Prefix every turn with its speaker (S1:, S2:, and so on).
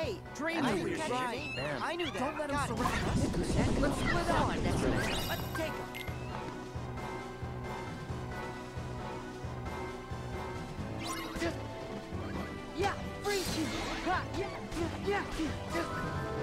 S1: Hey,
S2: Drain
S1: I knew
S2: weird
S1: that.
S2: right.
S3: Bam.
S1: I knew that.
S2: Don't let him surround us. Let's split on.
S1: That's right. Let's take him.
S2: Yeah, freeze you. Ha, yeah, yeah, yeah.